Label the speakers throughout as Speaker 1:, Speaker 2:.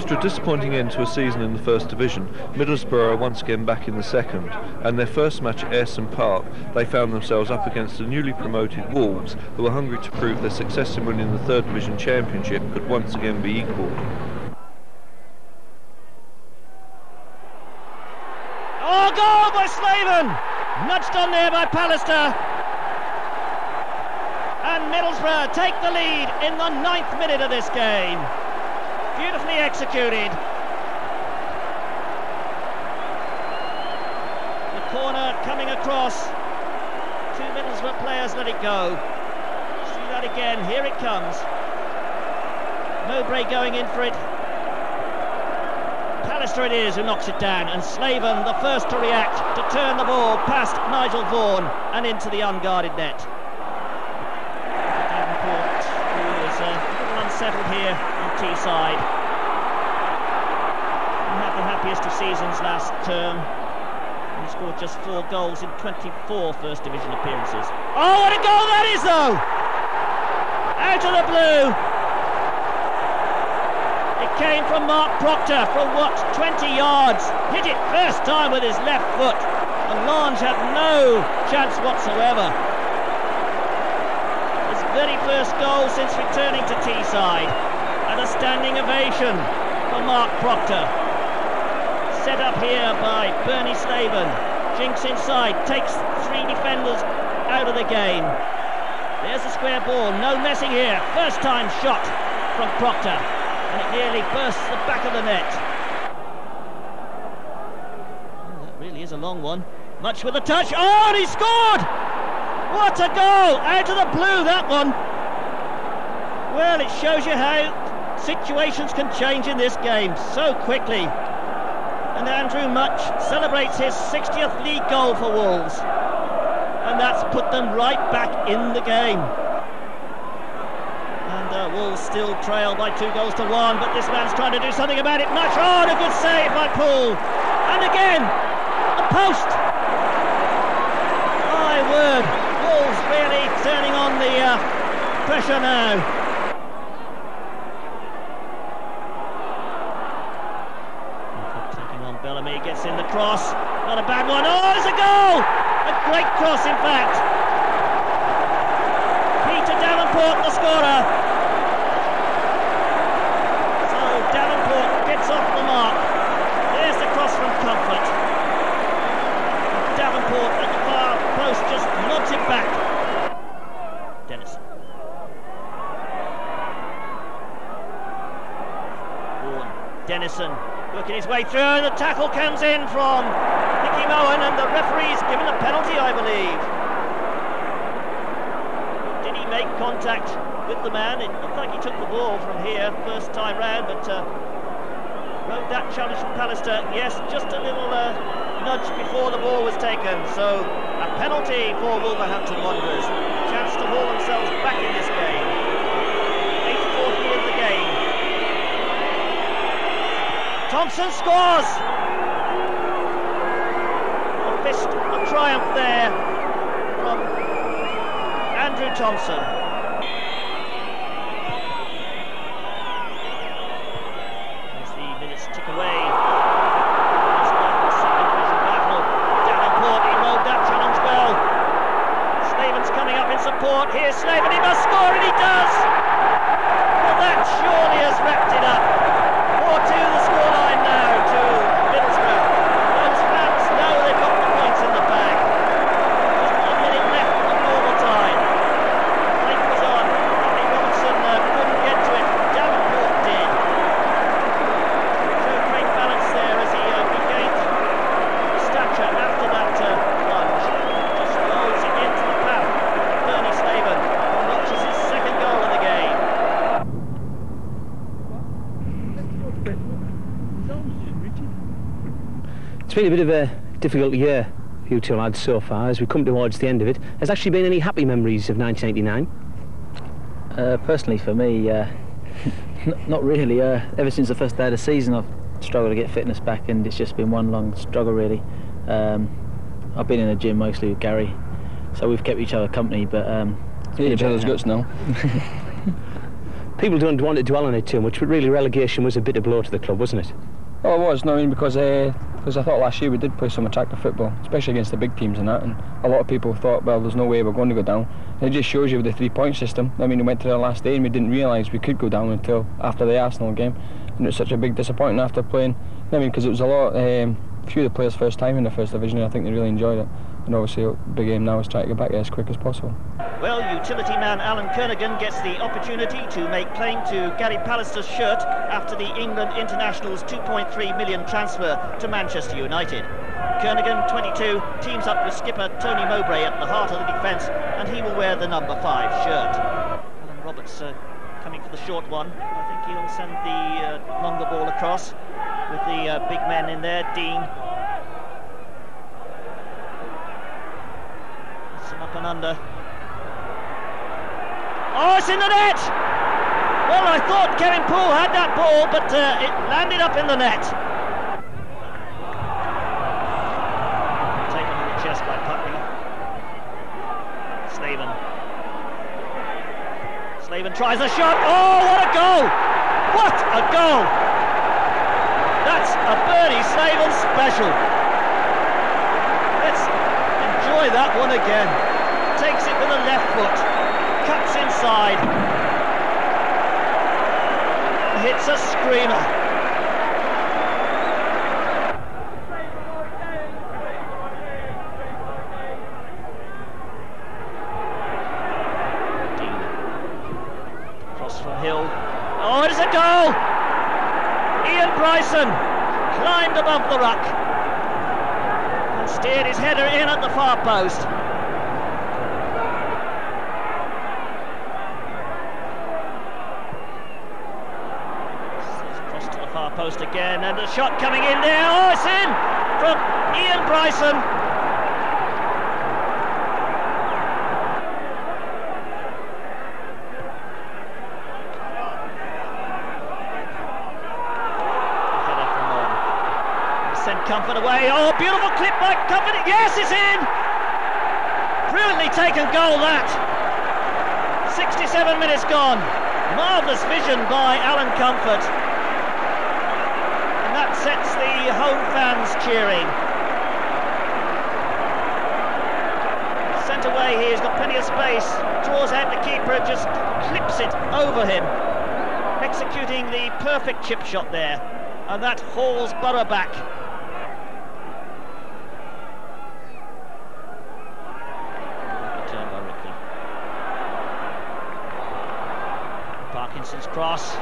Speaker 1: After a disappointing end to a season in the First Division, Middlesbrough are once again back in the second, and their first match at Ayresome Park, they found themselves up against the newly promoted Wolves, who were hungry to prove their success in winning the Third Division Championship could once again be equalled.
Speaker 2: Oh, goal by Slaven! Nudged on there by Pallister. And Middlesbrough take the lead in the ninth minute of this game. Beautifully executed. The corner coming across. Two Middlesbrough players let it go. See that again. Here it comes. Mowbray going in for it. Pallister it is who knocks it down, and Slaven the first to react to turn the ball past Nigel Vaughan and into the unguarded net. Davenport, who is uh, a little unsettled here on Teesside. Happiest of seasons last term. He scored just four goals in 24 First Division appearances. Oh, what a goal that is, though! Out of the blue, It came from Mark Proctor from what, 20 yards. Hit it first time with his left foot. And Lange had no chance whatsoever. His very first goal since returning to Teesside. And a standing ovation for Mark Proctor. Set up here by Bernie Slaven. Jinks inside, takes three defenders out of the game. There's a square ball, no messing here. First time shot from Proctor and it nearly bursts the back of the net. Oh, that really is a long one. Mutch with a touch. Oh, and he scored! What a goal! Out of the blue, that one. Well, it shows you how situations can change in this game so quickly. And Andrew Mutch celebrates his 60th league goal for Wolves. And that's put them right back in the game. And Wolves still trail by two goals to one, but this man's trying to do something about it. Mutch, oh, a good save by Poole. And again, a post. My word, Wolves really turning on the uh, pressure now. Taking on Bellamy, gets in the cross. Not a bad one. Oh, it's a goal! A great cross, in fact. Peter Davenport, the scorer. So Davenport gets off the mark. There's the cross from Comfort. Davenport at the far post just nods it back. Dennison. Warren. Dennison working his way through. And the tackle comes in from Nicky Mohan, and the referee's given a penalty, I believe. Did he make contact with the man? It looked like he took the ball from here first time round, but uh, wrote that challenge from Pallister. Yes, just a little uh, nudge before the ball was taken. So a penalty for Wolverhampton Wanderers. Chance to haul themselves back in this game. Thompson scores! A fist of triumph there from Andrew Thompson. As the minutes tick away, Slaven's coming up in support. Here's Slaven, he must score, and he does! Well, that surely has wrapped it up. 4-2 the scoreline now to Middlesbrough. Those fans know they've got the points in the bag. Just one minute left of normal time. Blake was on. Rodney Robinson uh, couldn't get to it. Davenport did. Showed great balance there as he uh, regained stature after that uh, lunge. Just rolls it into the path of Bernie Slaven, who notches his second goal of the game.
Speaker 3: It's been a bit of a difficult year for you two lads so far as we come towards the end of it. Has actually been any happy memories of 1989?
Speaker 4: Uh, personally, for me, uh, not really. Uh, ever since the first day of the season, I've struggled to get fitness back, and it's just been one long struggle, really. Um, I've been in the gym mostly with Gary, so we've kept each other company, but um,
Speaker 5: each other's guts now.
Speaker 3: People don't want to dwell on it too much, but really relegation was a bit bitter blow to the club, wasn't it?
Speaker 5: Oh, it was. No, I mean because uh, because I thought last year we did play some attractive football, especially against the big teams and that. And a lot of people thought, well, there's no way we're going to go down. And it just shows you with the three-point system. I mean, we went to the last day and we didn't realise we could go down until after the Arsenal game, and it was such a big disappointment after playing. I mean, because it was a lot. Um, few of the players' first time in the first division, and I think they really enjoyed it. And obviously, the aim now is trying to get back there as quick as possible.
Speaker 2: Well, utility man Alan Kernaghan gets the opportunity to make claim to Gary Pallister's shirt after the England international's 2.3 million transfer to Manchester United. Kernaghan, 22, teams up with skipper Tony Mowbray at the heart of the defence, and he will wear the number five shirt. Alan Roberts uh, coming for the short one. I think he'll send the uh, longer ball across with the uh, big men in there, Dean. Some up and under. Oh, it's in the net! Well, I thought Kevin Poole had that ball, but uh, it landed up in the net. Taken on the chest by Putney. Slaven. Slaven tries a shot. Oh, what a goal! What a goal! That's a Bernie Slaven special. Let's enjoy that one again. Takes it with the left foot, cuts inside, hits a screamer. Cross from Hill. Oh, it is a goal! Ian Bryson climbed above the ruck and steered his header in at the far post. Cross to the far post again, and a shot coming in there. Oh, it's in from Ian Bryson. Sent Comfort away. Oh, beautiful clip by Comfort. Yes, it's in. Brilliantly taken goal that. 67 minutes gone. Marvellous vision by Alan Comfort. Sets the home fans cheering. Sent away here, he's got plenty of space. Draws out the keeper, just clips it over him. Executing the perfect chip shot there. And that hauls Boro back. Return by Ripley. Parkinson's cross.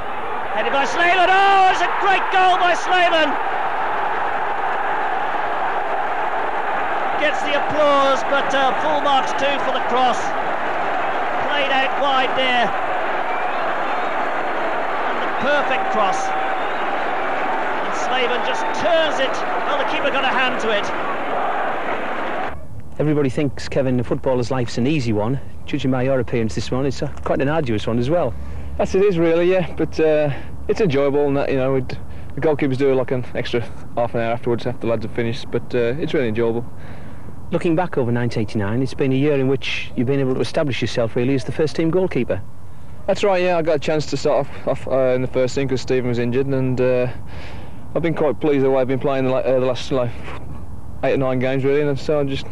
Speaker 2: Headed by Slaven. Oh, it's a great goal by Slaven. Gets the applause, but uh, full marks too for the cross. Played out wide there. And the perfect cross. And Slaven just turns it. Well, the keeper got a hand to it.
Speaker 3: Everybody thinks, Kevin, the footballer's life's an easy one. Judging by your appearance this morning, it's uh, quite an arduous one as well.
Speaker 6: Yes, it is really, yeah. But uh, it's enjoyable, and that you know, it, the goalkeepers do like an extra half an hour afterwards after the lads have finished. But uh, it's really enjoyable.
Speaker 3: Looking back over 1989, it's been a year in which you've been able to establish yourself really as the first team goalkeeper.
Speaker 6: That's right, yeah. I got a chance to start off, off uh, in the first team because Stephen was injured, and uh, I've been quite pleased with the way I've been playing the, uh, the last like eight or nine games really, and so I'm just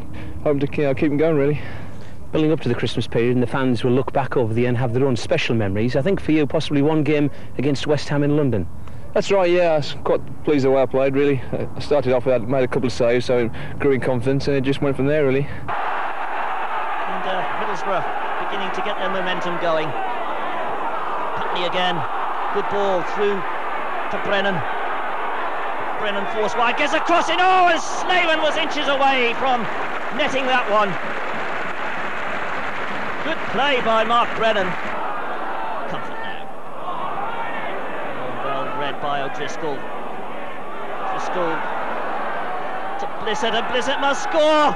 Speaker 6: hoping to you know, keep them going really.
Speaker 3: Building up to the Christmas period, and the fans will look back over the year and have their own special memories. I think for you, possibly one game against West Ham in London.
Speaker 6: That's right, yeah. I was quite pleased the way I played really. I started off, I made a couple of saves, so grew in confidence, and it just went from there really.
Speaker 2: And uh, Middlesbrough beginning to get their momentum going. Putney again. Good ball through to Brennan. Brennan forced wide, gets a cross in. Oh, and Slaven was inches away from netting that one. Good play by Mark Brennan. Comfort now. Oh, well O'Driscoll. Driscoll to Blissett, and Blissett must score.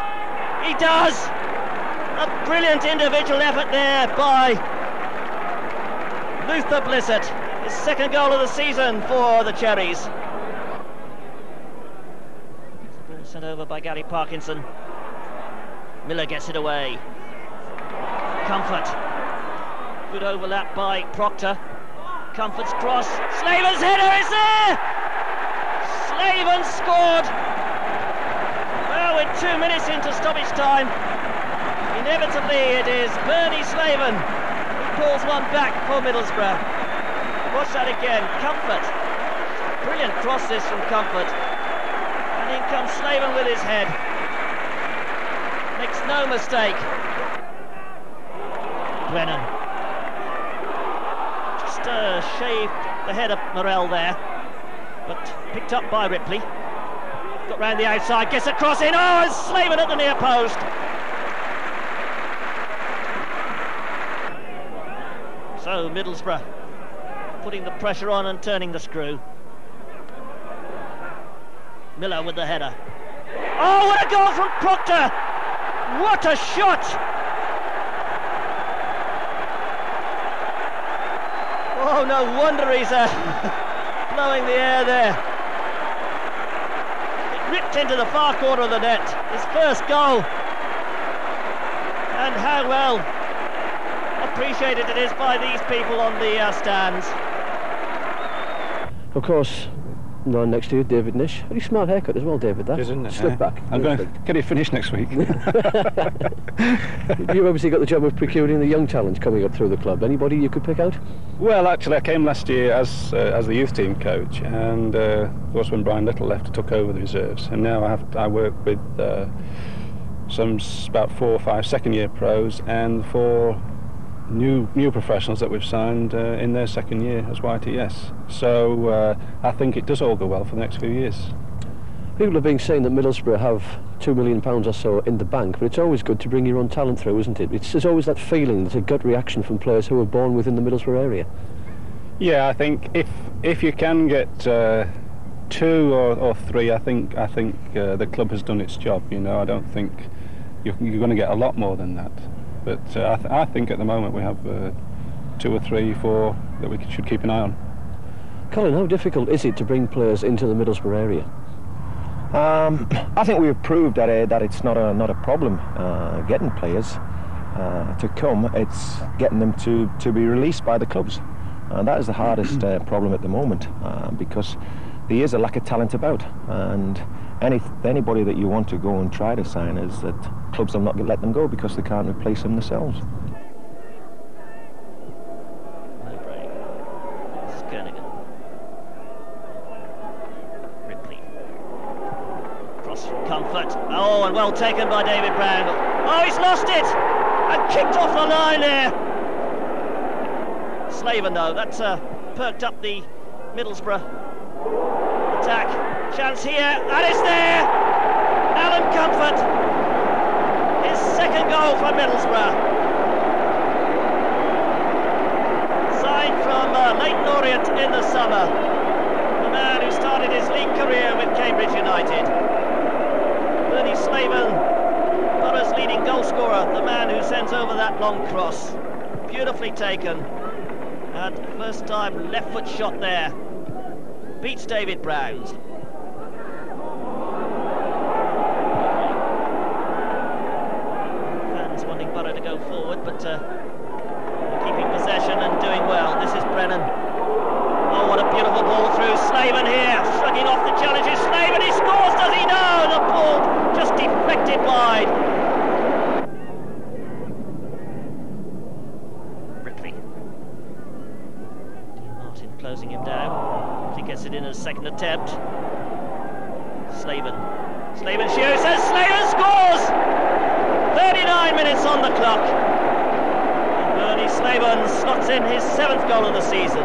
Speaker 2: He does. A brilliant individual effort there by Luther Blissett. His second goal of the season for the Cherries. Sent over by Gary Parkinson. Miller gets it away. Comfort. Good overlap by Proctor. Comfort's cross. Slaven's header is there! Slaven scored! Well, with two minutes into stoppage time, inevitably it is Bernie Slaven who pulls one back for Middlesbrough. Watch that again. Comfort. Brilliant cross this from Comfort. And in comes Slaven with his head. Makes no mistake. Brennan. Shaved the head of Morrell there. But picked up by Ripley. Got round the outside, gets a cross in. Oh, and Slaven at the near post. So Middlesbrough putting the pressure on and turning the screw. Miller with the header. Oh, what a goal from Proctor! What a shot! Oh, no wonder he's uh, blowing the air there. It ripped into the far corner of the net. His first goal. And how well appreciated it is by these people on the uh, stands.
Speaker 3: Of course, no next to you, David Nish. Very smart haircut as well, David. That
Speaker 7: Isn't it?
Speaker 3: slip
Speaker 7: eh?
Speaker 3: back.
Speaker 7: I'm going to get it finished next week.
Speaker 3: You've obviously got the job of procuring the young talent coming up through the club. Anybody you could pick out?
Speaker 7: well, actually, I came last year as uh, as the youth team coach, and uh, of course, when Brian Little left, I took over the reserves, and now I have I work with uh, some about four or five second year pros and four new new professionals that we've signed uh, in their second year as YTS. So uh, I think it does all go well for the next few years.
Speaker 3: People have been saying that Middlesbrough have two million pounds or so in the bank, but it's always good to bring your own talent through, isn't it? It's, there's always that feeling, there's a gut reaction from players who are born within the Middlesbrough area.
Speaker 7: Yeah, I think if if you can get uh, two or, or three, I think I think uh, the club has done its job. You know, I don't think you're, you're going to get a lot more than that. But uh, I, th- I think at the moment we have uh, two or three, four that we should keep an eye on.
Speaker 3: Colin, how difficult is it to bring players into the Middlesbrough area?
Speaker 8: Um, I think we've proved that uh, that it's not a not a problem uh, getting players uh, to come. It's getting them to, to be released by the clubs, and that is the hardest uh, problem at the moment uh, because there is a lack of talent about, and any anybody that you want to go and try to sign is that clubs will not gonna let them go because they can't replace them themselves.
Speaker 2: Comfort. Oh, and well taken by David Brown. Oh, he's lost it! And kicked off the line there. Slaven, though, that's uh, perked up the Middlesbrough attack. Chance here, and it's there! Alan Comfort. His second goal for Middlesbrough. signed from uh, Leyton Orient in the summer. The man who started his league career with Cambridge United. Bernie Slaven, Boro's leading goal scorer, the man who sends over that long cross. Beautifully taken. And first time left foot shot there. Beats David Brown's. Fans wanting Boro to go forward, but uh, keeping possession and doing well. This is Brennan. Oh, what a beautiful ball through. Slaven here, shrugging off the challenges. Slaven, he scores, does he? No, the ball just deflected wide. Ripley. Dean Martin closing him down. He gets it in a second attempt. Slaven. Slaven shoots and Slaven scores! 39 minutes on the clock. And Bernie Slaven slots in his seventh goal of the season.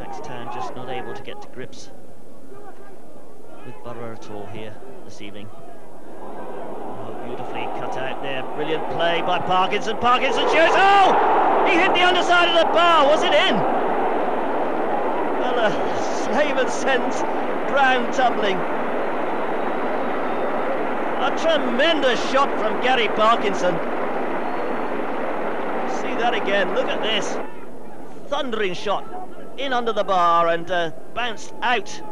Speaker 2: Next Town just not able to get to grips with Boro at all here this evening. Oh, beautifully cut out there. Brilliant play by Parkinson. Parkinson shoots. Oh! He hit the underside of the bar. Was it in? Slaven sends Brown tumbling. A tremendous shot from Gary Parkinson. See that again. Look at this. Thundering shot in under the bar and uh, bounced out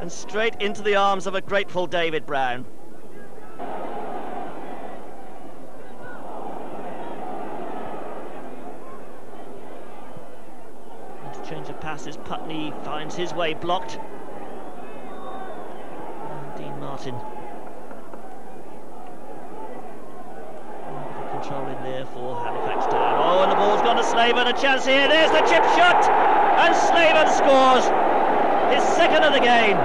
Speaker 2: and straight into the arms of a grateful David Brown. Passes. Putney finds his way blocked. And Dean Martin. Control in there for Halifax Town. Oh, and the ball's gone to Slaven. A chance here. There's the chip shot. And Slaven scores. His second of the game.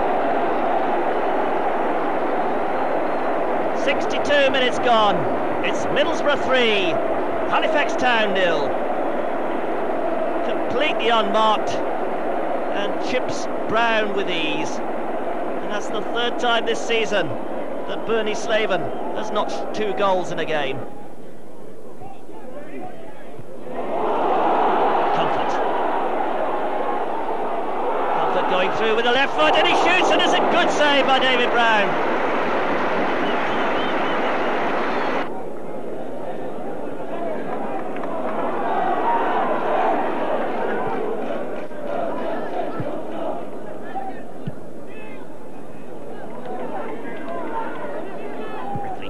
Speaker 2: 62 minutes gone. It's Middlesbrough 3, Halifax Town nil. Completely unmarked. Chips Brown with ease. And that's the third time this season that Bernie Slaven has notched two goals in a game. Comfort. Comfort going through with the left foot and he shoots and it's a good save by David Brown. Ripley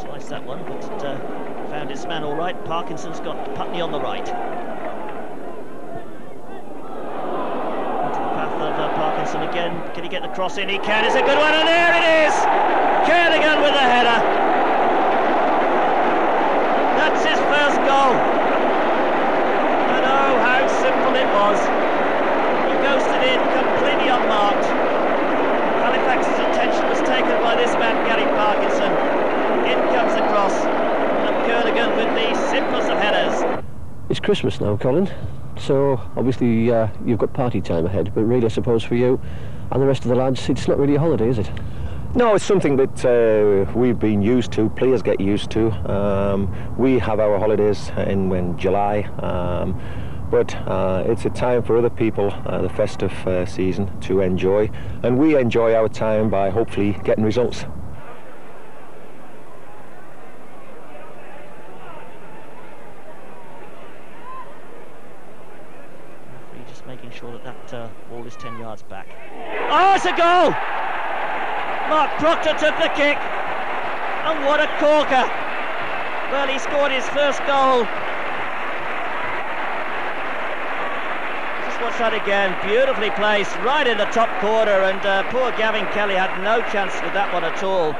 Speaker 2: sliced that one, but uh, found his man all right. Parkinson's got Putney on the right. Into the path of uh, Parkinson again. Can he get the cross in? He can. It's a good one, and there it is. Kernaghan with the header. That's his first goal. And oh, how simple it was. He ghosted in completely unmarked. Halifax's attention was taken by this man, Gary Parkinson. In comes the cross, and Kernaghan with the simplest of headers.
Speaker 3: It's Christmas now, Colin. So obviously uh, you've got party time ahead, but really, I suppose for you and the rest of the lads, it's not really a holiday, is it?
Speaker 8: No, it's something that uh, we've been used to. Players get used to. Um, we have our holidays in when July, um, but uh, it's a time for other people, uh, the festive uh, season, to enjoy, and we enjoy our time by hopefully getting results.
Speaker 2: Just making sure that that uh, ball is 10 yards back. Oh, it's a goal! Mark Proctor took the kick. And what a corker! Well, he scored his first goal. Watch that again. Beautifully placed, right in the top corner. And uh, poor Gavin Kelly had no chance with that one at all.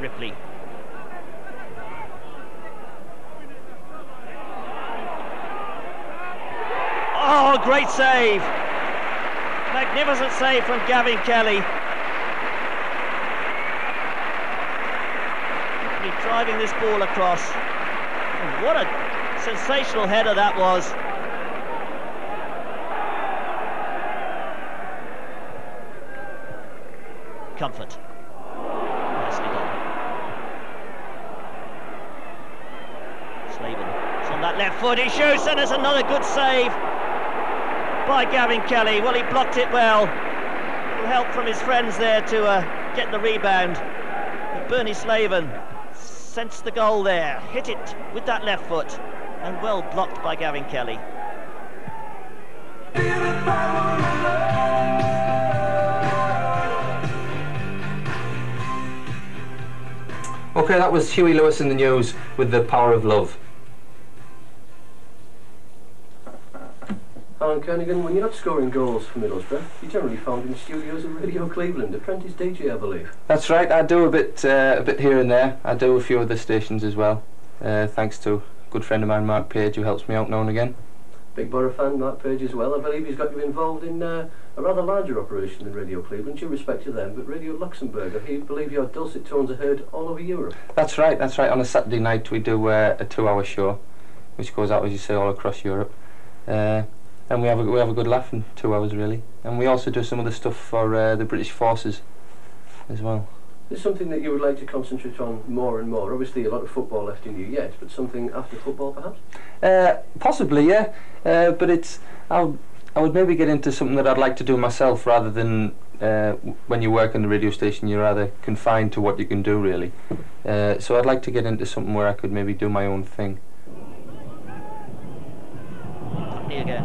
Speaker 2: Ripley. Oh, great save! Magnificent save from Gavin Kelly. Driving this ball across. What a sensational header that was. Comfort. Nicely done. Slaven. It's on that left foot. He shoots, and it's another good save by Gavin Kelly. Well, he blocked it well. Little help from his friends there to uh, get the rebound. But Bernie Slaven sensed the goal there, hit it with that left foot, and well blocked by Gavin Kelly.
Speaker 9: Okay, that was Huey Lewis and the News with the power of love.
Speaker 3: Alan Kernaghan, when you're not scoring goals for Middlesbrough, you're generally found in studios of Radio Cleveland, apprentice DJ, I believe.
Speaker 9: That's right. I do a bit, uh, a bit here and there. I do a few other stations as well. Uh, thanks to a good friend of mine, Mark Page, who helps me out now and again.
Speaker 3: Big Boro fan, Mark Page as well. I believe he's got you involved in uh, a rather larger operation than Radio Cleveland. Due respect to them, but Radio Luxembourg. I believe your dulcet tones are heard all over Europe.
Speaker 9: That's right. That's right. On a Saturday night, we do uh, a two-hour show, which goes out, as you say, all across Europe. Uh, and we have a, we have a good laugh in two hours, really. And we also do some other stuff for uh, the British forces as well.
Speaker 3: Is something that you would like to concentrate on more and more? Obviously, a lot of football left in you yet, but something after football, perhaps?
Speaker 9: Uh, possibly, yeah. Uh, but it's I'll, I would maybe get into something that I'd like to do myself rather than uh, when you work in the radio station, you're rather confined to what you can do, really. Uh, so I'd like to get into something where I could maybe do my own thing.
Speaker 2: Putney again.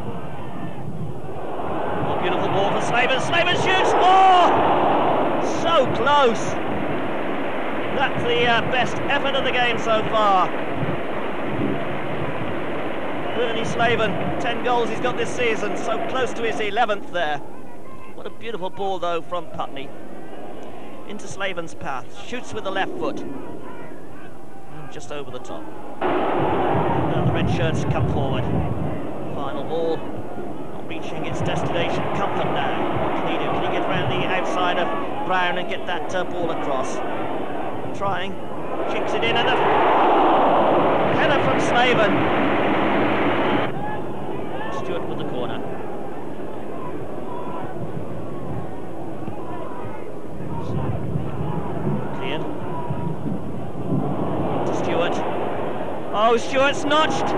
Speaker 2: Oh, beautiful ball for Slaven. Slaven shoots. Oh, so close. That's the uh, best effort of the game so far. Bernie Slaven, 10 goals he's got this season, so close to his 11th there. What a beautiful ball though from Putney. Into Slaven's path, shoots with the left foot. And just over the top. Now the red shirts come forward. Final ball, not reaching its destination. Comfort now. What can he do? Can he get around the outside of Brown and get that uh, ball across? Trying, chinks it in and a header from Slaven. Stewart with the corner. Cleared. To Stewart. Oh, Stewart's notched.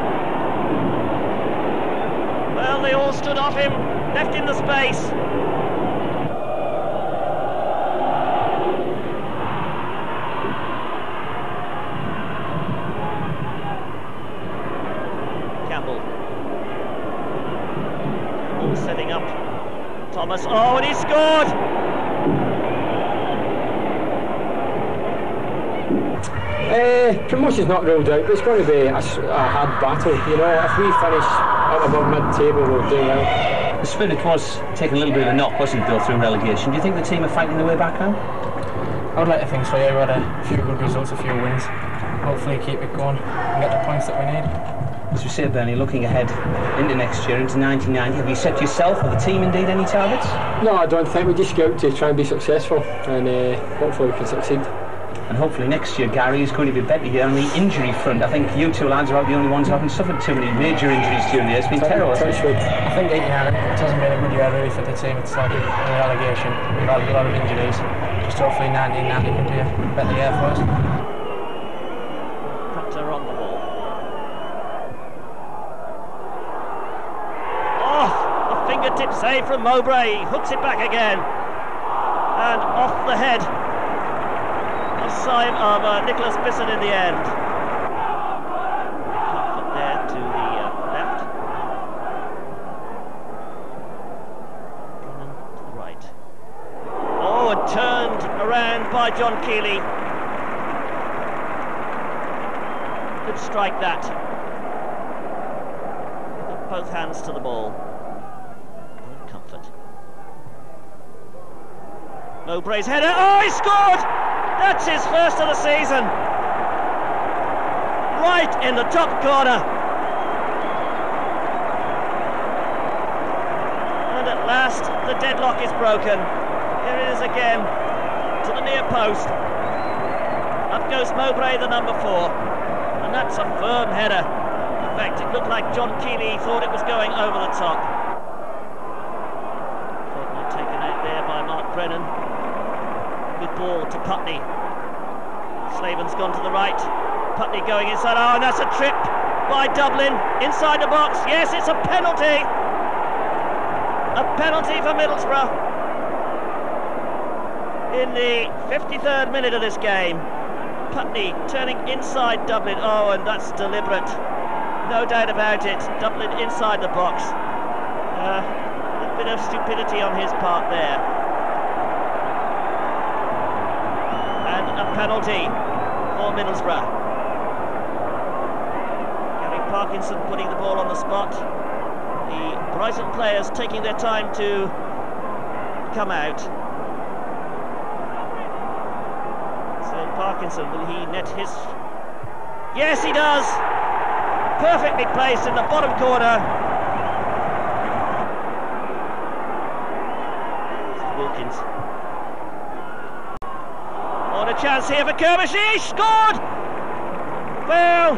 Speaker 2: Well, they all stood off him, left in the space. Campbell. All setting up. Thomas. Oh, and he scored!
Speaker 10: Uh, promotion's not ruled out, but it's going to be a hard battle. You know, if we finish up above mid-table, we'll do well.
Speaker 11: The spirit was taking a little bit of a knock, wasn't it, though, through relegation. Do you think the team are fighting their way back now?
Speaker 10: I would like to think so. Yeah, we had a few good results, a few wins. Hopefully, keep it going and get the points that we need.
Speaker 11: As you say, Bernie, looking ahead into next year, into 1990, have you set yourself or the team indeed any targets?
Speaker 10: No, I don't think we just go out to try and be successful, and uh, hopefully we can succeed.
Speaker 11: And hopefully next year, Gary is going to be better here on the injury front. I think you two lads are about the only ones who haven't suffered too many major injuries during the year. It's been terrible. hasn't it?
Speaker 10: I think eight year, it hasn't been a good year really for the team. It's like a, a relegation. We've had a lot of injuries. Just hopefully 1990 can be a better year for us.
Speaker 2: Proctor on the ball. Oh, a fingertip save from Mowbray. He hooks it back again. And off the head Simon of uh, Nicholas Bisson in the end. There to the uh, left. Brennan to the right. Oh, turned around by John Keeley. Good strike that. Both hands to the ball. Comfort. Mowbray's header. Oh, he scored! That's his first of the season. Right in the top corner. And at last, the deadlock is broken. Here it is again, to the near post. Up goes Mowbray, the number four. And that's a firm header. In fact, it looked like John Keeley thought it was going over the top. Certainly taken out there by Mark Brennan. Good ball to Putney. Slaven's gone to the right. Putney going inside. Oh, and that's a trip by Dublin inside the box. Yes, it's a penalty. A penalty for Middlesbrough in the 53rd minute of this game. Putney turning inside Dublin. Oh, and that's deliberate. No doubt about it. Dublin inside the box. Uh, a bit of stupidity on his part there. And a penalty for Middlesbrough. Gary Parkinson putting the ball on the spot. The Brighton players taking their time to come out. So Parkinson, will he net his... Yes, he does! Perfectly placed in the bottom corner. This is Wilkins. On chance here for Kermish. He scored! Well,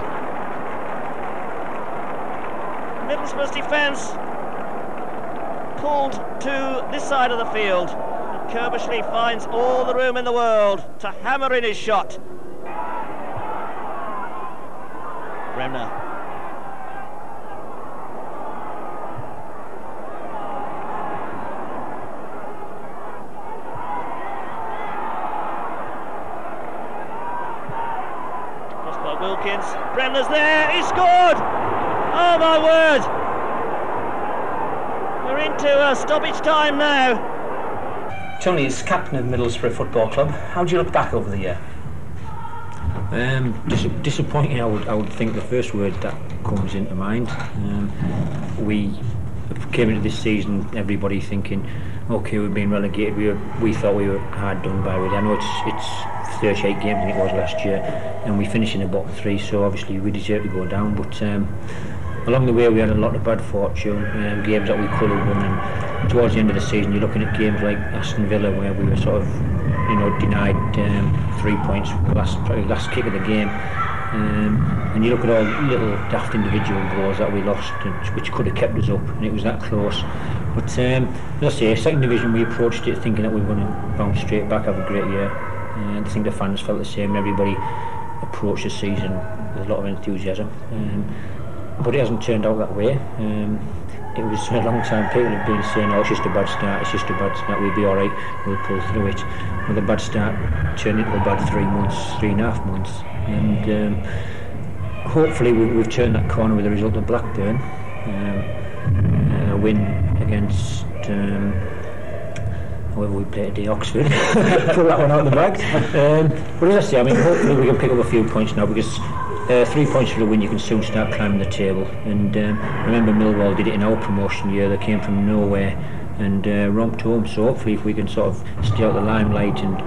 Speaker 2: Middlesbrough's defence pulled to this side of the field. And Curbishley finds all the room in the world to hammer in his shot. Bremner. Crossed by Wilkins. Bremner's there. He scored! Oh my word! We're into a stoppage time now.
Speaker 11: Tony is captain of Middlesbrough Football Club. How do you look back over the year?
Speaker 12: Um, dis- disappointing, I would, I would think the first word that comes into mind. Um, we came into this season, everybody thinking, okay, we've been relegated. We were, we thought we were hard done by. Really, I know it's it's 38 games, I think it was last year, and we finished in the bottom three. So obviously we deserve to go down. But um, along the way, we had a lot of bad fortune, um, games that we could have won. And towards the end of the season, you're looking at games like Aston Villa, where we were sort of, you know, denied um, three points last last kick of the game. Um, and you look at all little daft individual goals that we lost, which could have kept us up, and it was that close. But um, as say, second division, we approached it thinking that we were going to bounce straight back, have a great year. And I think the fans felt the same. Everybody approached the season with a lot of enthusiasm. Um, but it hasn't turned out that way. Um, it was a long time people have been saying, oh, it's just a bad start, it's just a bad start, we'll be alright, we'll pull through it. Well, the bad start turned into a bad three months, three and a half months. And um, hopefully we, we've turned that corner with the result of Blackburn. Um, a win against um, whoever we played today, Oxford. Pull that one out of the bag. Um, but as I say, I mean, hopefully we can pick up a few points now because uh, three points for the win, you can soon start climbing the table. And um, remember, Millwall did it in our promotion year. They came from nowhere and uh, romped home. So hopefully, if we can sort of stay out the limelight and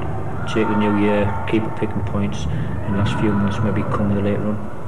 Speaker 12: take the new year, keep picking points, in the last few months, maybe come with a late run.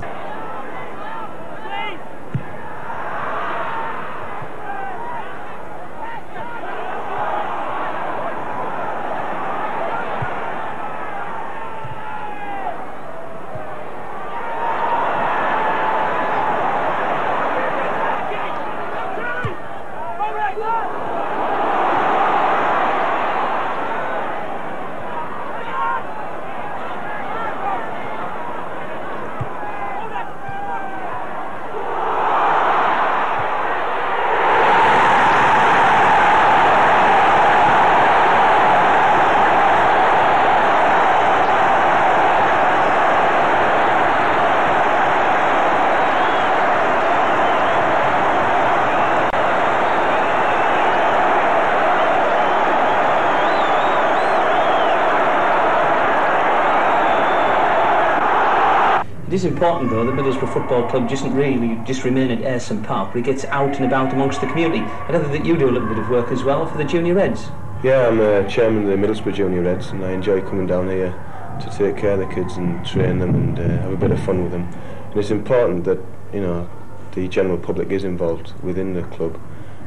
Speaker 11: Important, though, that Middlesbrough Football Club doesn't really just remain at Ayresome Park, but it gets out and about amongst the community. I gather that you do a little bit of work as well for the Junior Reds.
Speaker 13: Yeah, I'm uh, chairman of the Middlesbrough Junior Reds, and I enjoy coming down here to take care of the kids and train them and uh, have a bit of fun with them. And it's important that you know the general public is involved within the club,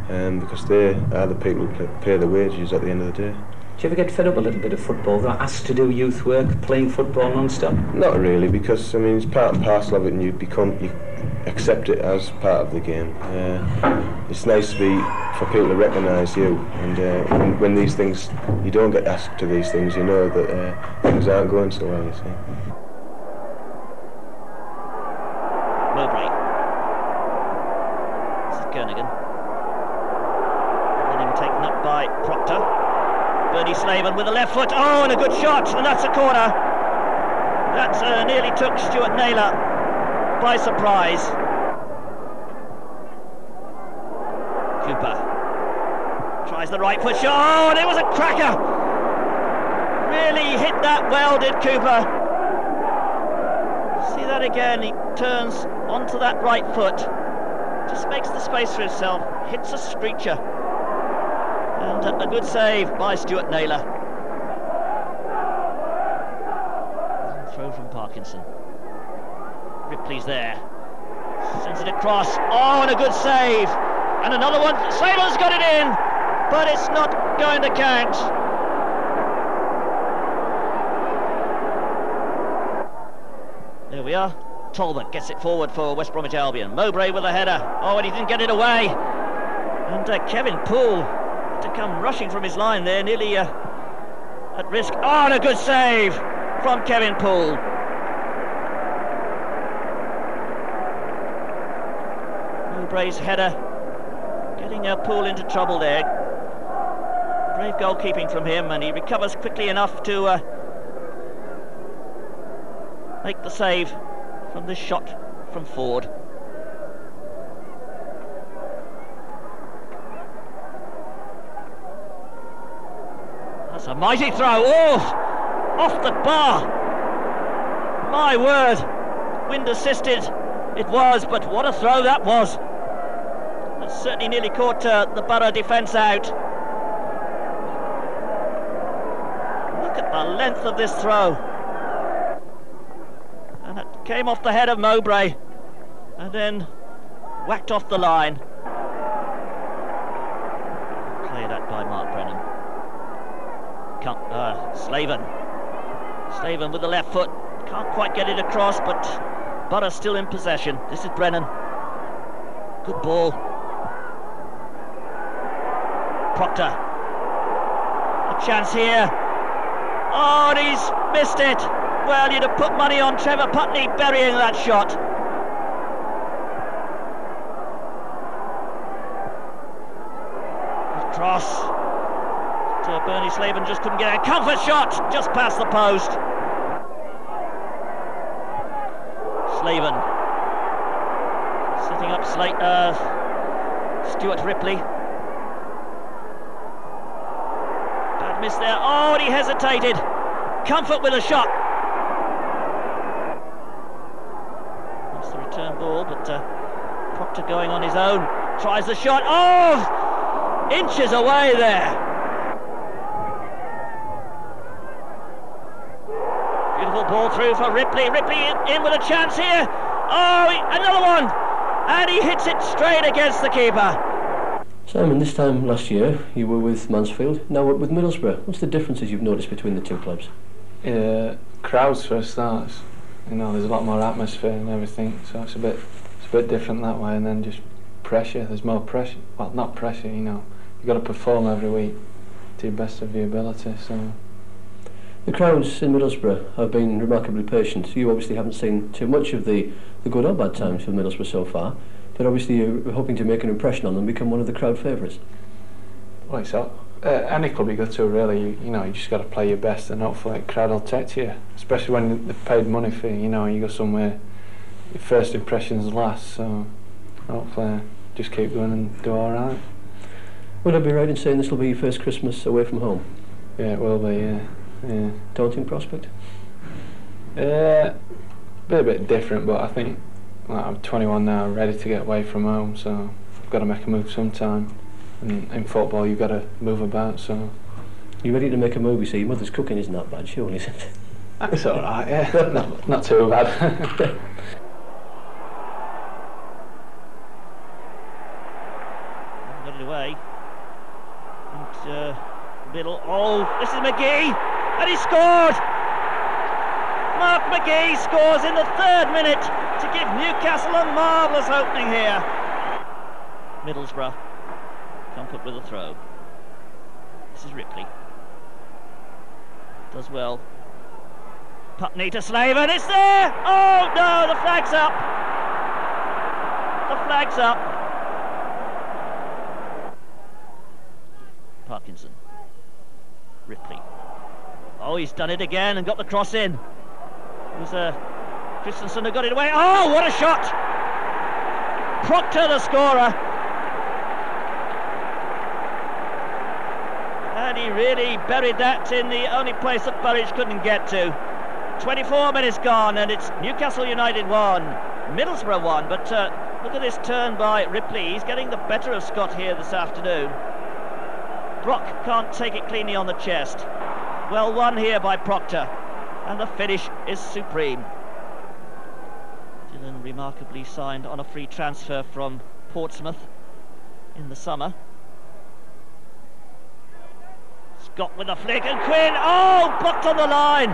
Speaker 13: um, because they are the people who pay the wages at the end of the day.
Speaker 11: Do you ever get fed up a little bit of football? They're asked to do youth work, playing football non-stop?
Speaker 13: Not really, because I mean it's part and parcel of it, and you become you accept it as part of the game. Uh, it's nice to be for people to recognise you, and uh, when, when these things you don't get asked to these things, you know that uh, things aren't going so well. You see.
Speaker 2: Mowbray. This is Kernaghan. Running taken up by Proctor. Bernie Slaven with a left foot. Oh, and a good shot, and that's a corner. That uh, nearly took Stuart Naylor by surprise. Cooper tries the right foot shot. Oh, and it was a cracker. Really hit that well, did Cooper. See that again. He turns onto that right foot. Just makes the space for himself. Hits a screecher. And a, good save by Stuart Naylor. Throw from Parkinson. Ripley's there. Sends it across. Oh, and a good save. And another one. Saylor's got it in, but it's not going to count. There we are. Talbot gets it forward for West Bromwich Albion. Mowbray with a header. Oh, and he didn't get it away. And uh, Kevin Poole to come rushing from his line there, nearly uh, at risk. Oh, and a good save from Kevin Poole. Mowbray's header getting uh, Poole into trouble there. Brave goalkeeping from him, and he recovers quickly enough to uh, make the save from this shot from Ford. Mighty throw. Oh, off the bar. My word! Wind assisted it was, but what a throw that was. That certainly nearly caught uh, the Boro defence out. Look at the length of this throw. And it came off the head of Mowbray and then whacked off the line. Play that by Mark Brennan. Come, uh, Slaven. Slaven with the left foot. Can't quite get it across, but Boro still in possession. This is Brennan. Good ball. Proctor. A chance here. Oh, and he's missed it. Well, you'd have put money on Trevor Putney burying that shot. Cross. Bernie Slaven just couldn't get a comfort shot just past the post. Slaven. Setting up Slate, uh, Stuart Ripley. Bad miss there. Oh, and he hesitated. Comfort with a shot. That's the return ball, but uh, Proctor going on his own. Tries the shot. Oh! Inches away there. Beautiful ball through for Ripley. Ripley in, in with a chance here. Oh, another one. And he hits it straight against the keeper.
Speaker 3: Simon, this time last year you were with Mansfield, now with Middlesbrough. What's the differences you've noticed between the two clubs?
Speaker 14: Yeah, crowds for starts. You know, there's a lot more atmosphere and everything, so it's a bit it's a bit different that way. And then just pressure. There's more pressure. Well, not pressure. You know, you've got to perform every week to the best of your ability. So.
Speaker 3: The crowds in Middlesbrough have been remarkably patient. You obviously haven't seen too much of the, the good or bad times for Middlesbrough so far, but obviously you're hoping to make an impression on them, become one of the crowd favourites.
Speaker 14: Well, so uh, any club you go to, really, you, you know, you just got to play your best, and hopefully, the crowd will take to you. Especially when they've paid money for you. You know, you go somewhere, your first impressions last. So hopefully, just keep going and do all right.
Speaker 3: Would I be right in saying this will be your first Christmas away from home?
Speaker 14: Yeah, it will be. Yeah. Yeah.
Speaker 3: Daunting prospect?
Speaker 14: Uh, be a bit different, but I think like, I'm 21 now, ready to get away from home, so I've got to make a move sometime. And in football, you've got to move about, so.
Speaker 3: You ready to make a move? You see, your mother's cooking isn't that bad, surely, is it?
Speaker 14: It's all right, yeah. not, not too bad.
Speaker 2: Got it away. And uh, middle. Oh, this is McGhee, and he scored. Mark McGhee scores in the third minute to give Newcastle a marvellous opening here. Middlesbrough. Comfort with a throw. This is Ripley. Does well. Putney to Slaven. It's there! Oh no, the flag's up. The flag's up. Parkinson. Ripley. Oh, he's done it again and got the cross in. It was uh, Kristensen who got it away. Oh, what a shot! Proctor, the scorer. And he really buried that in the only place that Burridge couldn't get to. 24 minutes gone, and it's Newcastle United 1, Middlesbrough 1. But uh, look at this turn by Ripley. He's getting the better of Scott here this afternoon. Brock can't take it cleanly on the chest. Well won here by Proctor, and the finish is supreme. Dillon remarkably signed on a free transfer from Portsmouth in the summer. Scott with a flick and Quinn, oh, blocked on the line.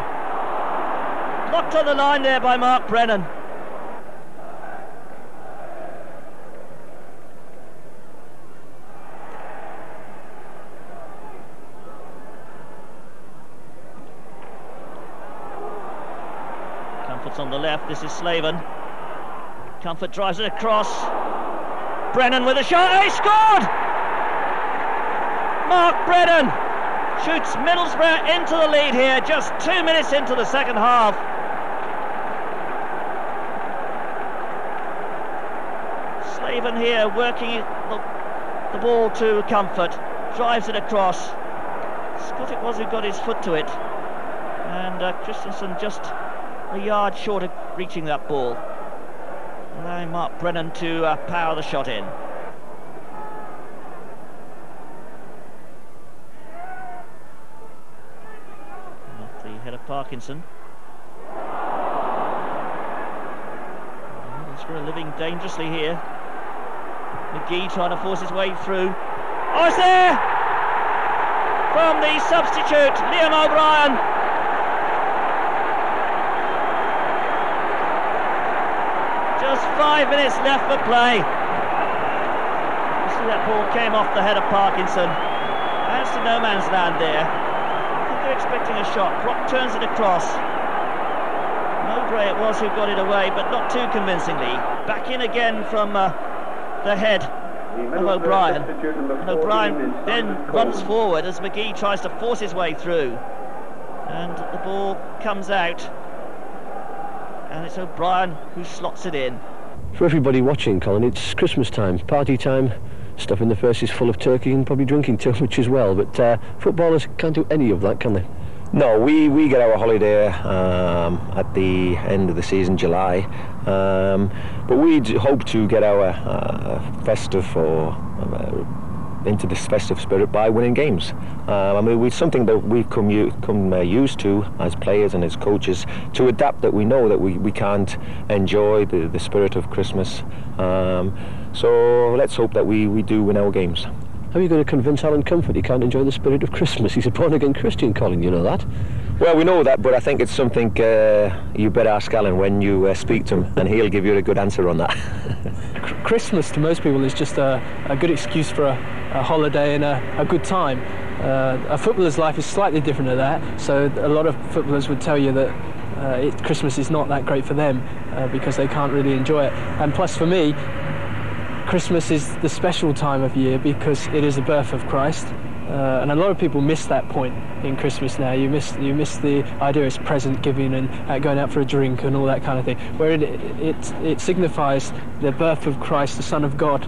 Speaker 2: Blocked on the line there by Mark Brennan. Comfort's on the left, this is Slaven. Comfort drives it across. Brennan with a shot, he scored! Mark Brennan shoots Middlesbrough into the lead here, just two minutes into the second half. Slaven here working the, the ball to Comfort, drives it across. Scott it was who got his foot to it, and uh, Kristensen just a yard short of reaching that ball. Allowing Mark Brennan to uh, power the shot in. Off the head of Parkinson. Middlesbrough living dangerously here. McGhee trying to force his way through. Oh, it's there! From the substitute, Liam O'Brien. Just five minutes left for play. You see that ball came off the head of Parkinson. That's to no man's land there. I think they're expecting a shot. Brock turns it across. Mowbray it was who got it away, but not too convincingly. Back in again from uh, the head of O'Brien. And O'Brien then runs forward as McGhee tries to force his way through. And the ball comes out. And it's O'Brien who slots it in.
Speaker 3: For everybody watching, Colin, it's Christmas time, party time. Stuff in the face is full of turkey and probably drinking too much as well. But uh, footballers can't do any of that, can they?
Speaker 8: No, we, we get our holiday um, at the end of the season, July. Um, but we hope to get our uh, festive or uh, into this festive spirit by winning games. Uh, I mean, it's something that we've come, come uh, used to as players and as coaches to adapt that we know that we, we can't enjoy the, the spirit of Christmas. Um, so let's hope that we, we do win our games.
Speaker 3: How are you going to convince Alan Comfort he can't enjoy the spirit of Christmas? He's a born-again Christian, Colin, you know that?
Speaker 8: Well, we know that, but I think it's something uh, you better ask Alan when you uh, speak to him, and he'll give you a good answer on that.
Speaker 10: Christmas to most people is just a, a good excuse for a, a holiday and a, a good time. Uh, a footballer's life is slightly different to that, so a lot of footballers would tell you that uh, it, Christmas is not that great for them uh, because they can't really enjoy it. And plus, for me, Christmas is the special time of year because it is the birth of Christ. Uh, and a lot of people miss that point in Christmas now. You miss you miss the idea it's present giving and uh, going out for a drink and all that kind of thing. Where it, it it signifies the birth of Christ, the Son of God.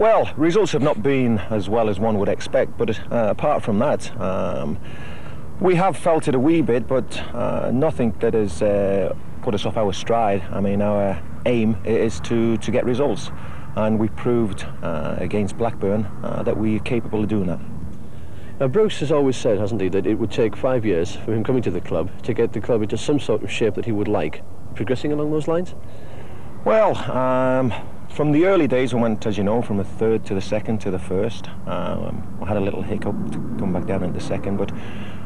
Speaker 8: Well, results have not been as well as one would expect, but uh, apart from that, um, we have felt it a wee bit, but uh, nothing that has uh, put us off our stride. I mean, our aim is to, to get results, and we proved uh, against Blackburn uh, that we are capable of doing that.
Speaker 3: Now, Bruce has always said, hasn't he, that it would take five years for him coming to the club to get the club into some sort of shape that he would like. Progressing along those lines?
Speaker 8: Well, um, from the early days, we went, as you know, from the third to the second to the first. Um, I had a little hiccup to come back down into the second, but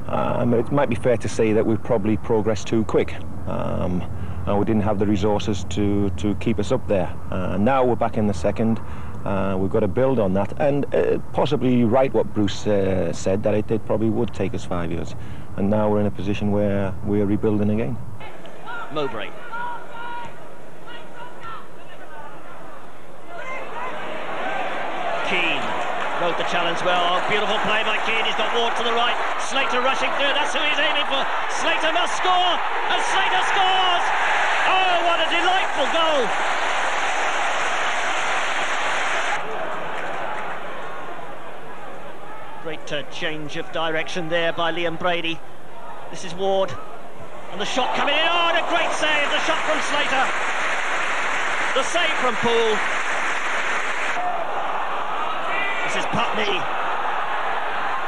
Speaker 8: um, it might be fair to say that we've probably progressed too quick. Um, and we didn't have the resources to, to keep us up there. Uh, now we're back in the second. Uh, we've got to build on that and uh, possibly write what Bruce uh, said that it, it probably would take us five years. And now we're in a position where we're rebuilding again.
Speaker 2: Mowbray. Keen wrote the challenge well. Beautiful play by Keen. He's got Ward to the right. Slater rushing through. That's who he's aiming for. Slater must score. And Slater scores. Oh, what a delightful goal. Great uh, change of direction there by Liam Brady. This is Ward. And the shot coming in. Oh, a great save. The shot from Slater. The save from Poole. This is Putney.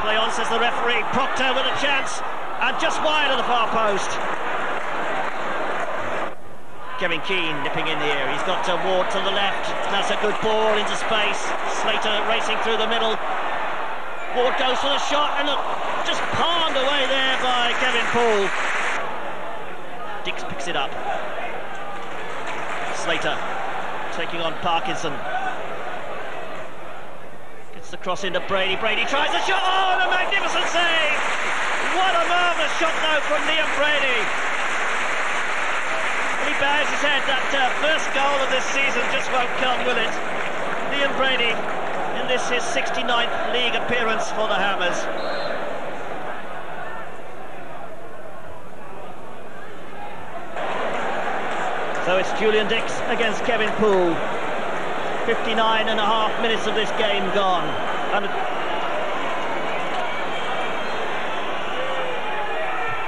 Speaker 2: Play on, says the referee. Proctor with a chance. And just wide of the far post. Kevin Keen nipping in here. He's got to Ward to the left. That's a good ball into space. Slater racing through the middle. Ward goes for the shot and look, just palmed away there by Kevin Poole. Dicks picks it up. Slater taking on Parkinson. Cross into Brady. Brady tries a shot. Oh, the magnificent save! What a marvellous shot though from Liam Brady. He bows his head. That uh, first goal of this season just won't come, will it? Liam Brady in this his 69th league appearance for the Hammers. So it's Julian Dicks against Kevin Poole. 59 and a half minutes of this game gone. And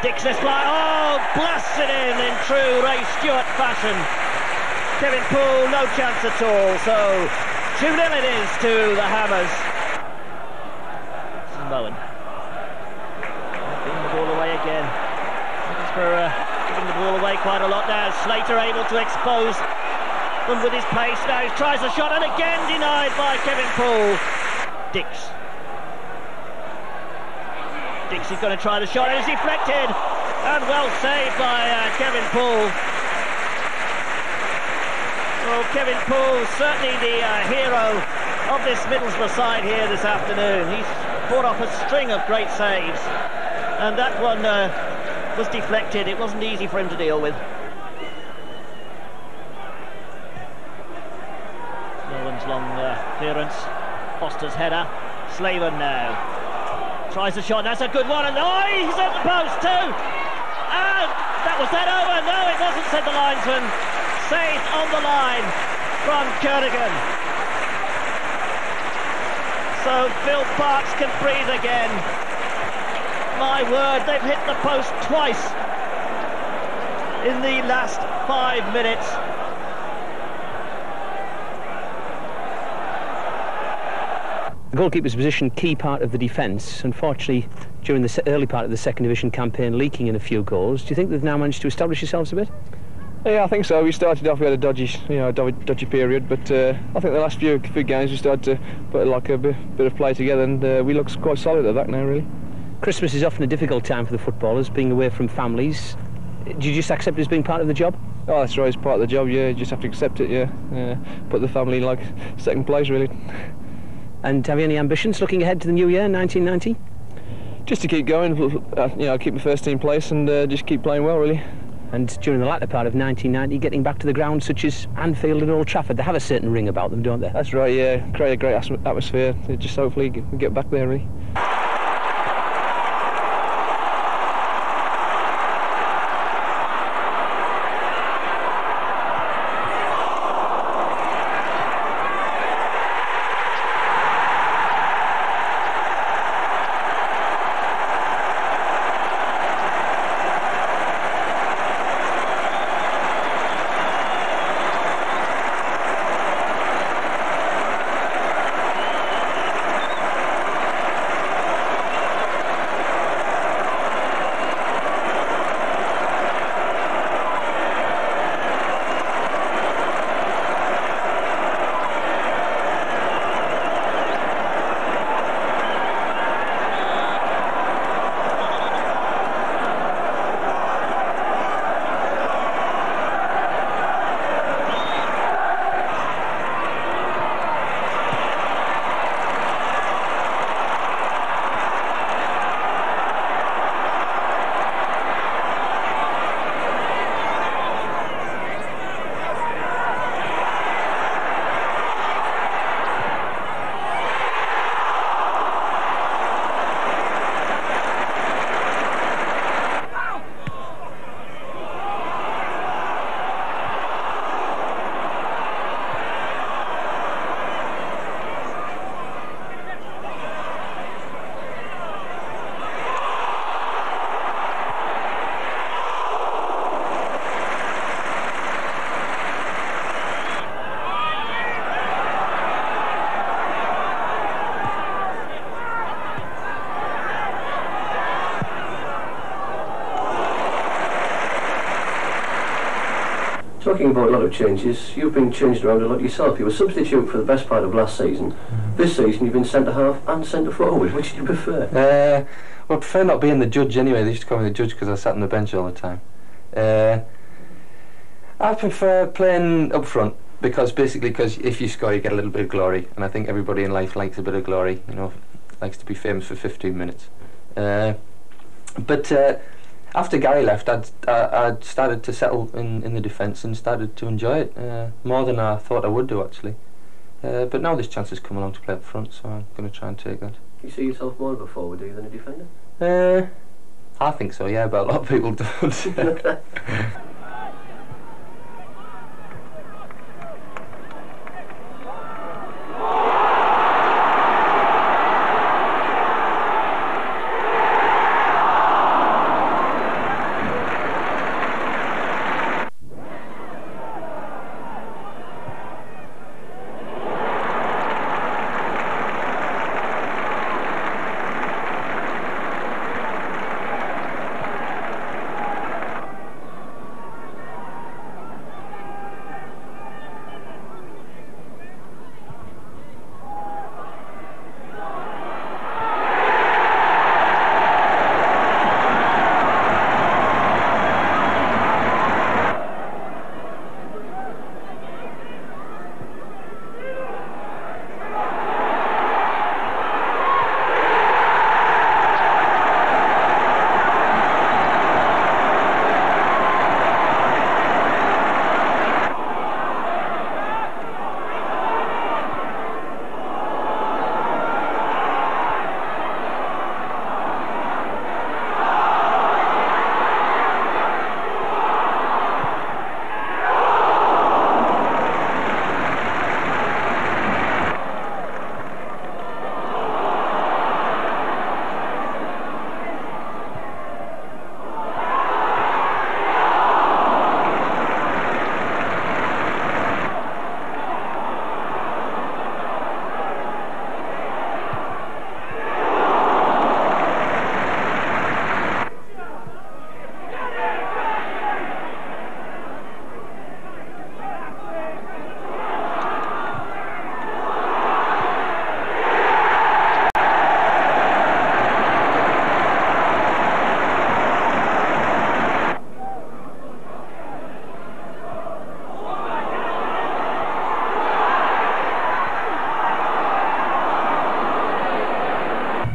Speaker 2: Dicks this fly. Oh, blasts it in in true Ray Stewart fashion. Kevin Poole, no chance at all. So 2 0 it is to the Hammers. This is Mohan. Giving the ball away again. Middlesbrough uh, giving the ball away quite a lot now. Slater able to expose them with his pace. Now he tries a shot and again denied by Kevin Poole. Dicks. Dicks is going to try the shot and it's deflected. And well saved by uh, Kevin Poole. Well, Kevin Poole, certainly the uh, hero of this Middlesbrough side here this afternoon. He's brought off a string of great saves. And that one uh, was deflected. It wasn't easy for him to deal with. Nolan's long uh, clearance. Foster's header. Slaven now. Tries the shot. That's a good one. And oh, he's at the post too. And that was that over. No, it wasn't, said the linesman saved on the line from Kernaghan. So Phil Parkes can breathe again. My word, they've hit the post twice in the last five minutes.
Speaker 11: Goalkeeper's position, key part of the defence. Unfortunately, during the early part of the second division campaign, leaking in a few goals. Do you think they've now managed to establish themselves a bit?
Speaker 6: Yeah, I think so. We started off, we had a dodgy, you know, dodgy period, but uh, I think the last few, few games we started to put like a bit, bit of play together, and uh, we look quite solid at that now, really.
Speaker 11: Christmas is often a difficult time for the footballers, being away from families. Do you just accept it as being part of the job?
Speaker 6: Oh, that's right. It's part of the job. Yeah, you just have to accept it. Yeah, uh, put the family in like second place, really.
Speaker 11: And have you any ambitions looking ahead to the new year, 1990?
Speaker 6: Just to keep going, uh, you know, keep the first team place and uh, just keep playing well, really.
Speaker 11: And during the latter part of 1990, getting back to the grounds such as Anfield and Old Trafford, they have a certain ring about them, don't they?
Speaker 6: That's right, yeah. Create a great atmosphere. Just hopefully get back there, really.
Speaker 3: Talking about a lot of changes, you've been changed around a lot yourself. You were substitute for the best part of last season.
Speaker 9: Mm-hmm.
Speaker 3: This season you've been centre half and centre forward. Which do you prefer?
Speaker 9: Uh, well, I prefer not being the judge anyway. They used to call me the judge because I sat on the bench all the time. Uh, I prefer playing up front because basically, because if you score, you get a little bit of glory, and I think everybody in life likes a bit of glory. You know, likes to be famous for 15 minutes. Uh, but uh, after Gary left, I'd, I, I'd started to settle in, in the defence and started to enjoy it uh, more than I thought I would do actually. Uh, but now this chance has come along to play up front, so I'm going to try and take that.
Speaker 3: You see yourself more of a forward, do you, than a defender?
Speaker 9: Uh, I think so, yeah, but a lot of people don't.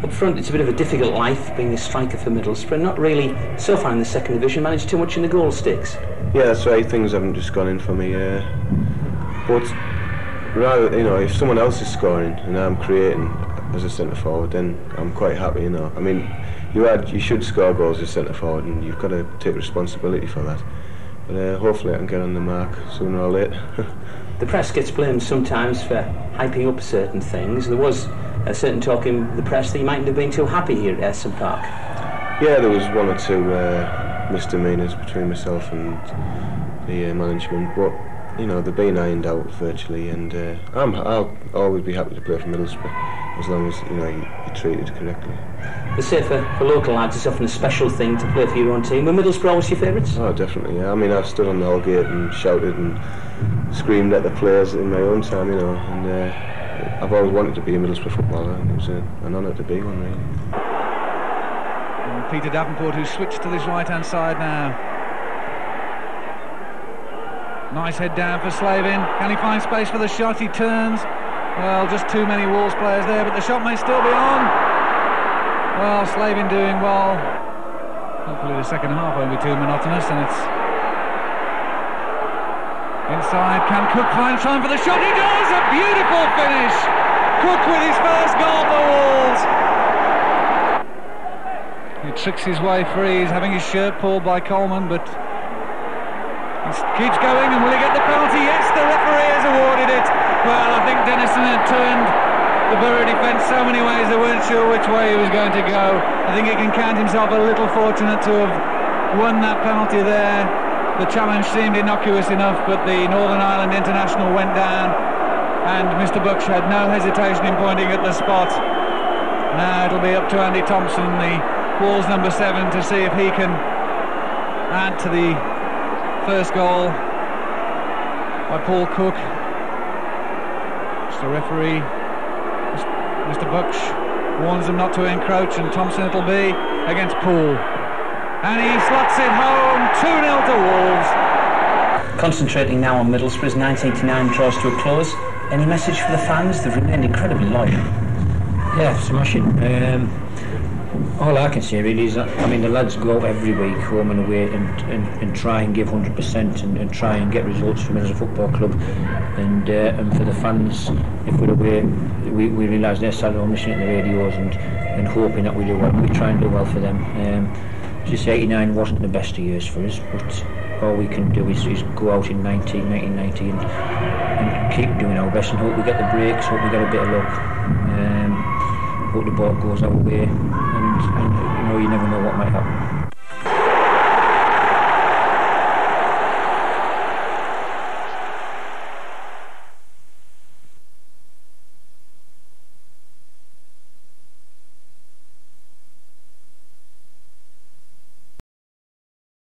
Speaker 11: Up front, it's a bit of a difficult life being a striker for Middlesbrough. Not really, so far in the second division, managed too much in the goal sticks.
Speaker 13: Yeah, that's right. Things haven't just gone in for me. Uh, but rather, you know, if someone else is scoring and I'm creating as a centre forward, then I'm quite happy. You know, I mean, you had you should score goals as a centre forward, and you've got to take responsibility for that. But uh, hopefully, I can get on the mark sooner or later.
Speaker 11: The press gets blamed sometimes for hyping up certain things. There was a certain talk in the press that you mightn't have been too happy here at Ayresome Park.
Speaker 13: Yeah, there was one or two uh, misdemeanours between myself and the uh, management, but you know they've been ironed out virtually, and uh, I'm I'll always be happy to play for Middlesbrough as long as you know you, you're treated correctly.
Speaker 11: They say for, for local lads it's often a special thing to play for your own team. Were Middlesbrough always your favourites?
Speaker 13: Oh, definitely. Yeah. I mean, I've stood on the Holgate and shouted and screamed at the players in my own time, you know, and uh, I've always wanted to be a Middlesbrough footballer, and it was a, an honour to be one, really.
Speaker 15: Peter Davenport, who switched to this right-hand side now. Nice head down for Slaven. Can he find space for the shot? He turns. Well, just too many Wolves players there, but the shot may still be on. Well, Slaven doing well. Hopefully the second half won't be too monotonous, and it's inside. Can Cook find time for the shot? He does! A beautiful finish. Cook with his first goal for Wolves. He tricks his way free. He's having his shirt pulled by Coleman, but he keeps going. And will he get the penalty? Yes, the referee has awarded it. Well, I think Dennison had turned the Boro defence so many ways they weren't sure which way he was going to go. I think he can count himself a little fortunate to have won that penalty there. The challenge seemed innocuous enough, but the Northern Ireland international went down, and Mr. Bucks had no hesitation in pointing at the spot. Now it'll be up to Andy Thompson, the Wolves number seven, to see if he can add to the first goal by Paul Cook. The referee, Mr. Bucks, warns them not to encroach, and Thompson it'll be against Poole. And he slots it home, 2 0 to Wolves.
Speaker 11: Concentrating now on Middlesbrough's 1989 draws to a close. Any message for the fans? They've remained incredibly loyal.
Speaker 12: Yeah, smashing. Um, all I can say really is that I mean the lads go out every week home and away and, and, and try and give 100% and, and try and get results from it as a football club and uh, and for the fans if we're away we, we realise they're sat home listening to the radios and, and hoping that we do well we try and do well for them um, just 89 wasn't the best of years for us but all we can do is, is go out in 19, 1990 and, and keep doing our best and hope we get the breaks hope we get a bit of luck. Um, hope the ball goes our way. And, and you know you never know what might happen